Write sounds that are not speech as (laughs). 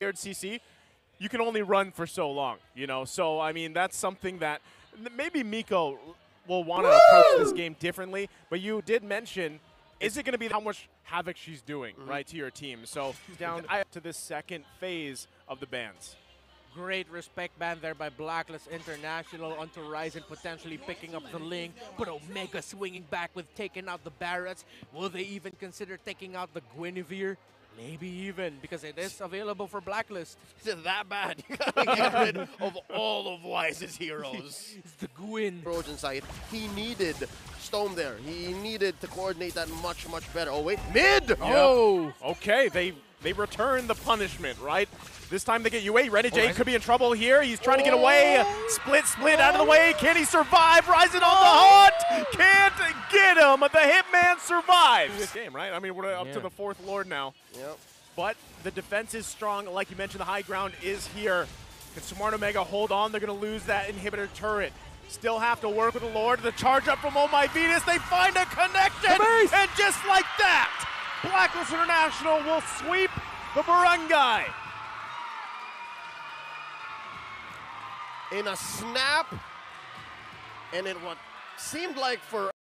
scared CC, you can only run for so long, you know. So I mean, that's something that maybe Miko will want to approach this game differently. But you did mention, is it going to be how much havoc she's doing, mm-hmm. right, to your team? So down to the second phase of the bans. Great respect ban there by Blacklist International onto Ryzen potentially picking up the Ling, but Omega swinging back with taking out the Barats. Will they even consider taking out the Guinevere? Maybe even, because it is available for Blacklist. (laughs) Is it that bad? You gotta get rid of all of Wise's heroes. (laughs) It's the Gwyn. Trojan side, he needed Stone there. He needed to coordinate that much, much better. Oh, wait, mid! Oh! Okay, they they return the punishment, right? This time they get UA. Renejay oh, could be in trouble here. He's trying to get away. Oh. Split, split out of the oh. way. Can he survive? Ryzen on the hunt. Can't get him. The Hitman survives. This game, right? I mean, we're up to the fourth Lord now. Yep. But the defense is strong. Like you mentioned, the high ground is here. Can Smart Omega hold on? They're going to lose that inhibitor turret. Still have to work with the Lord. The charge up from Oh My Venus. They find a connection. And just like that, Blacklist International will sweep the barangay. In a snap, and in what seemed like for